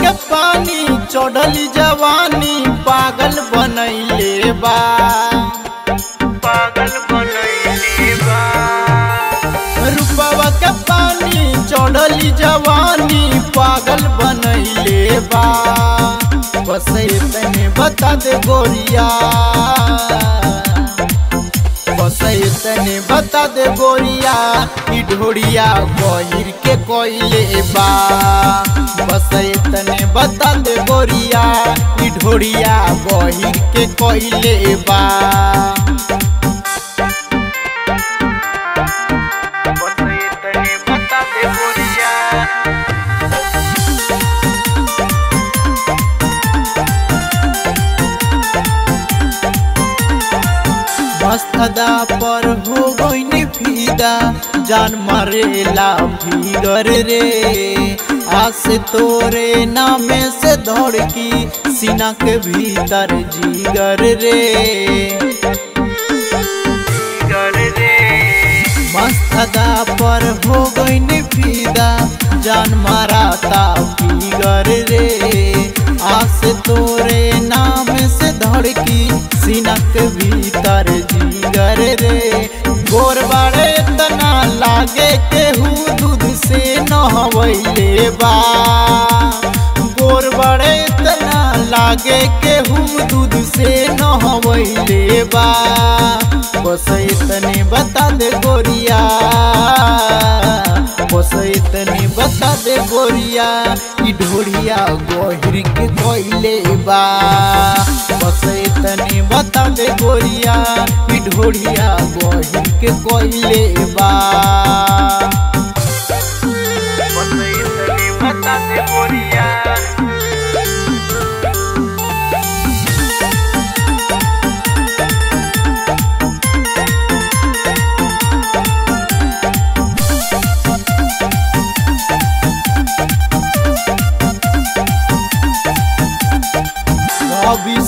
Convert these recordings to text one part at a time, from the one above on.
के पानी चढ़ली जवानी पागल बनैले बा। जवानी पागल बनैले बा। बस तने बता दे गोरिया। तने बता दे गोरिया, ई ढोरिया गहिर के कोइले बा। बस तने बता दे गोरिया, ई ढोरिया गहिर के कोइले बा। मस्तदा पर हो गईनी फीदा। जान मारेला भीगर रे। आस तोरे नामे से धड़की सीना के भीतर जीगर रे। रे। मस्तदा पर हो गईनी फीदा। जान माराता भीगर रे। आस तोरे नाम से धड़की सीना के भीतर जीगर रे। गोर बाड़े तना लागे केहू दूध से नहवैले बा। गोर बड़े तना लागे केहू दूध से नहवैले बा। बस इतने बता दे गोरिया। बस इतने बता दे गोरिया। ई ढोरिया गोहिर के कोइले बा। बस इतने बता दे गोरिया ई ढोरिया गोहिर के कोइले बा। बस तने बता दे गोरिया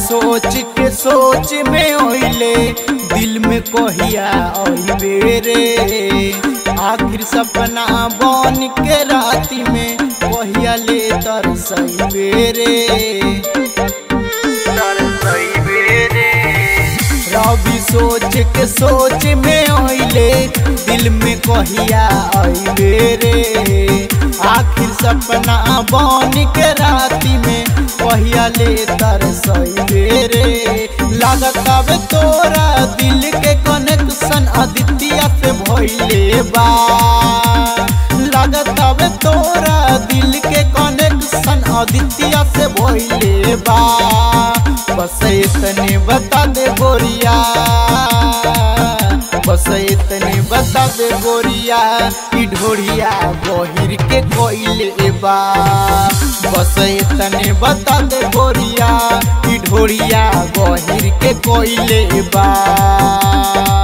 सोच के सोच में ओइले दिल में कहिया रे। आखिर सपना बन के राती में कहिया ले रे। तर सही रवि सोच के सोच में ओइले दिल में कहिया ओइबे रे। आखिर सपना बन के राती में कहिया ले रे। लागत अब तोरा दिल के कनेक्शन अदितिया से भइले बा। लागत अब तोरा दिल के कनेक्शन अदितिया से भइले बा। बस इतने बता दे गोरिया। बस इतने दे गोरिया की ढोरिया बहिर के कोइले बा। बस इतने बता दे गोरिया की ढोरिया बहिर के कोइले बा।